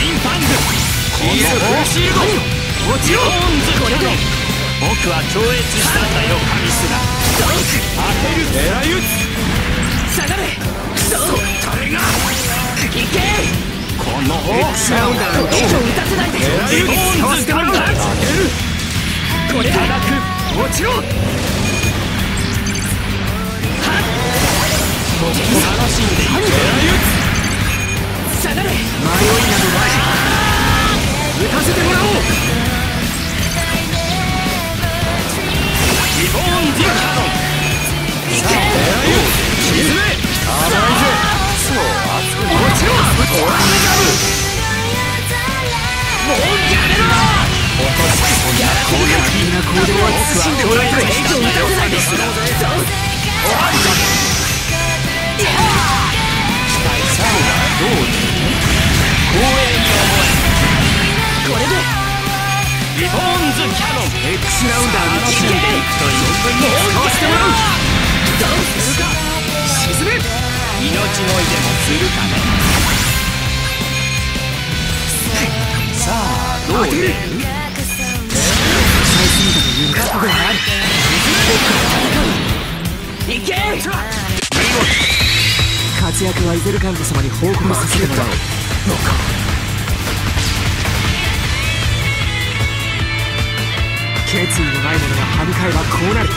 ィンファングこのシールドもちろんこれで。僕は超越したんだよ神すら当てる狙い撃つ下がれそう誰がいけこのサウンダーの撃を打たせないで狙い撃つかわしてもらう当てるこれでもちろはっ楽しんでいく攻撃的な行動は慎んでもらいたい以上打たせないです終わりだ期待さどう光栄に思えこれでリボーンズキャノン X ラウンダーに力んでいくと存分に使わせてもらうどうするか沈め命乞いでもするかねさあどう出る活躍はイゼルカント様に報告させてもらおうのか。決意のない者が跳ね返ばこうなる